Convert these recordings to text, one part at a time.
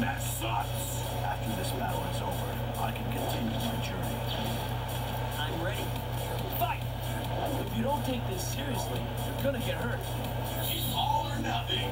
That sucks! After this battle is over, I can continue my journey. I'm ready. Fight! If you don't take this seriously, you're gonna get hurt. It's all or nothing!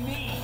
Why